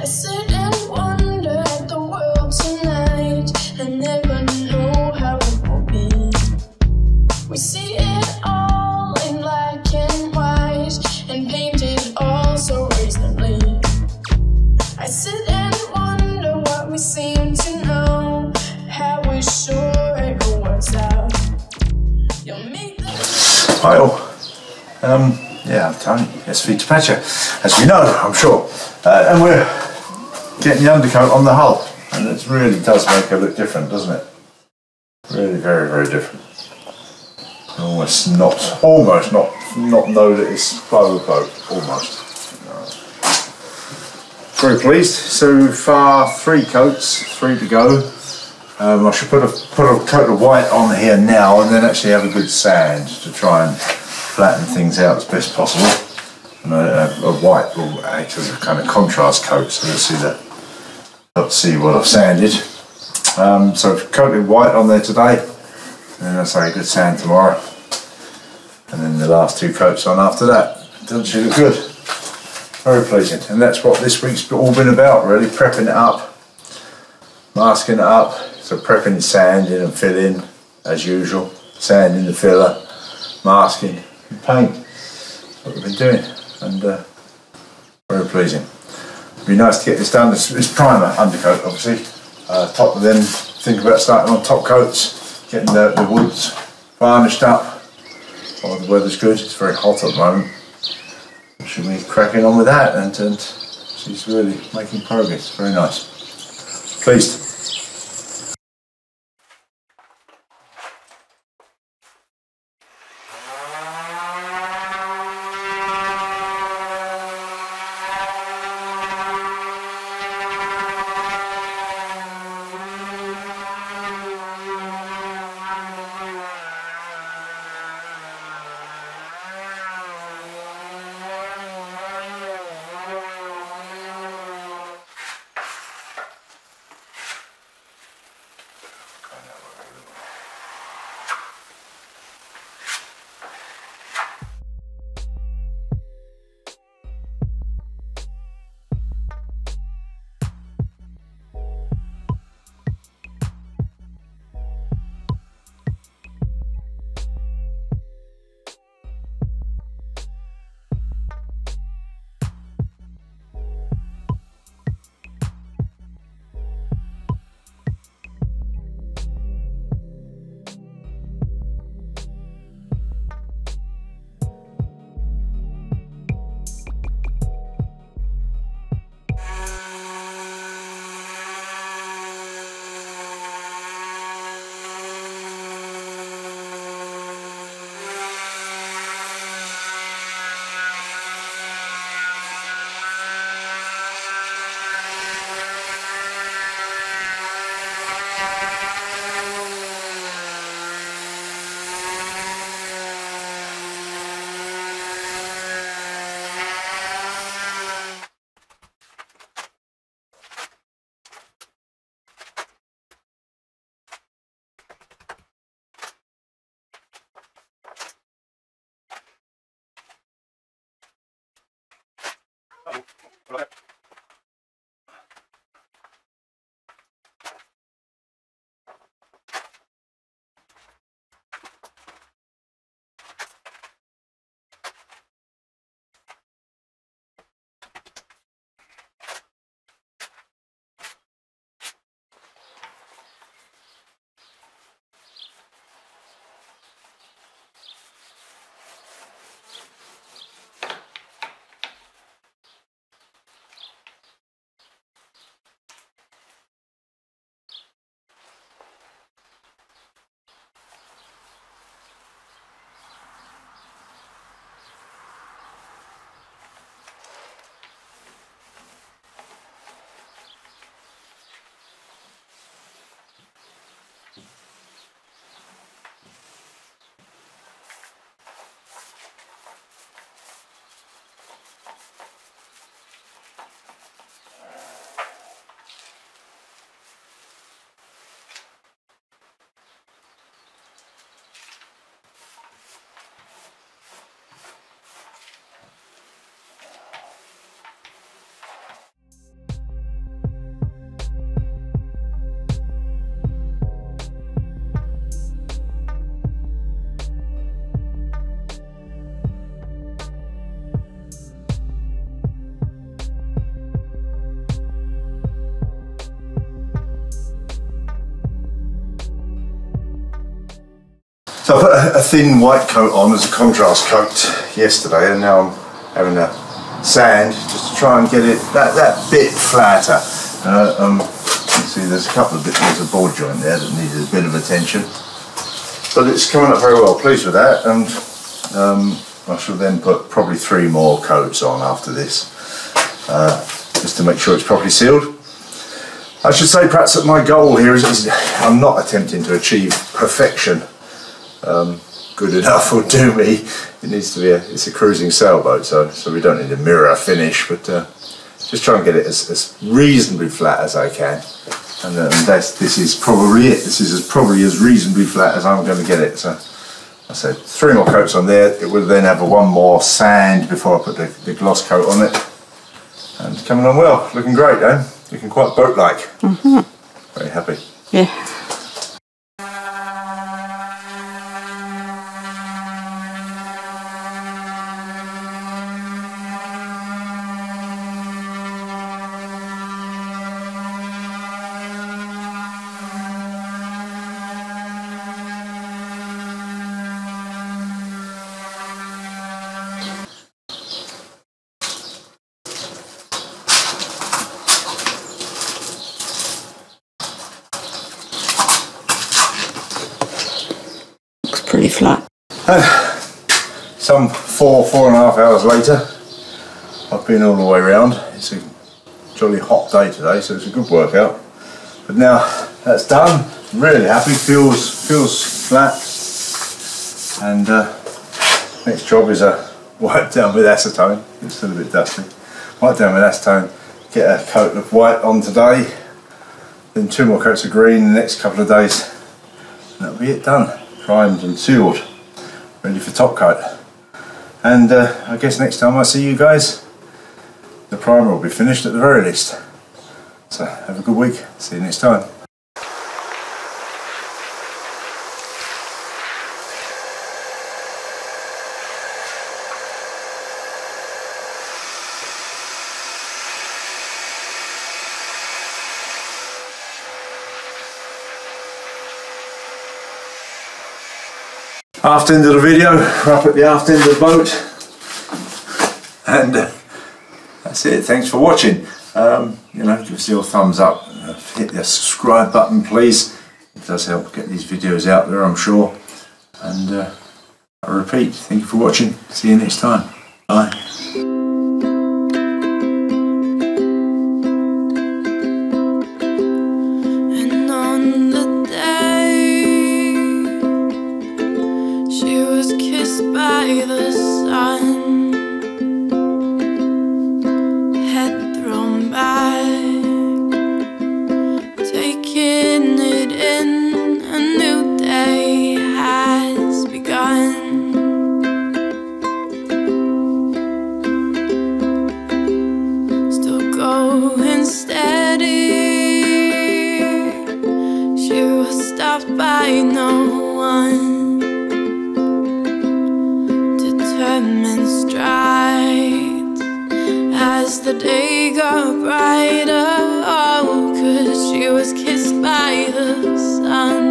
I sit and wonder at the world tonight. Never know how it will be. We see it all in black and white and painted all so. I sit and wonder what we seem to know. How we out. You'll meet the. Um, yeah, Tony, as you know, I'm sure. Uh, and we're getting the undercoat on the hull, and it really does make it look different, doesn't it? Really, very, very different. Almost not, almost not, not know that it's faux coat, almost. Very pleased. So far, three coats, three to go. Um, I should put a put a coat of white on here now, and then actually have a good sand to try and flatten things out as best possible. And a, a, a white will act as a kind of contrast coat, so you'll see that. Let's see what I've sanded. Um, so I've coated white on there today, and I say good sand tomorrow, and then the last two coats on after that. Doesn't she look good? Very pleasing, and that's what this week's all been about, really prepping it up masking it up, so prepping sand in and filling as usual, sand in the filler, masking, and paint. That's what we've been doing, and uh, very pleasing. It'd be nice to get this done. It's, it's primer undercoat, obviously. Uh, top then think about starting on top coats, getting the, the woods varnished up. While the weather's good, it's very hot at the moment. Should be cracking on with that, and, and she's really making progress. Very nice. Pleased. Oh, So I put a, thin white coat on as a contrast coat yesterday and now I'm having a sand just to try and get it that, that bit flatter. Uh, um, see there's a couple of bits, there's a board joint there that needed a bit of attention. But it's coming up very well, pleased with that and um, I shall then put probably three more coats on after this uh, just to make sure it's properly sealed. I should say perhaps that my goal here is, is I'm not attempting to achieve perfection. Um, good enough will do me. It needs to be a, it's a cruising sailboat, so so we don't need a mirror finish, but uh, just try and get it as, as reasonably flat as I can. And, uh, and that's, this is probably it. This is as, probably as reasonably flat as I'm going to get it. So I said three more coats on there. It will then have a one more sand before I put the, the gloss coat on it. And it's coming on well. Looking great, eh? Looking quite boat-like. Mhm. Very happy. Yeah. Pretty flat. Some four, four and a half hours later, I've been all the way round. It's a jolly hot day today, so it's a good workout. But now that's done, really happy, feels feels flat. And uh, next job is a wipe down with acetone. It's still a bit dusty. Wipe down with acetone, get a coat of white on today, then two more coats of green in the next couple of days. And that'll be it done. Primed and sealed, ready for top coat. And uh, I guess next time I see you guys, the primer will be finished at the very least. So have a good week. See you next time. Aft end of the video, we're up at the aft end of the boat. And uh, that's it. Thanks for watching. Um, you know, give us your thumbs up. Uh, hit the subscribe button, please. It does help get these videos out there, I'm sure. And uh, I repeat, thank you for watching. See you next time. Bye. By the sun, day got brighter. Oh, cause she was kissed by the sun.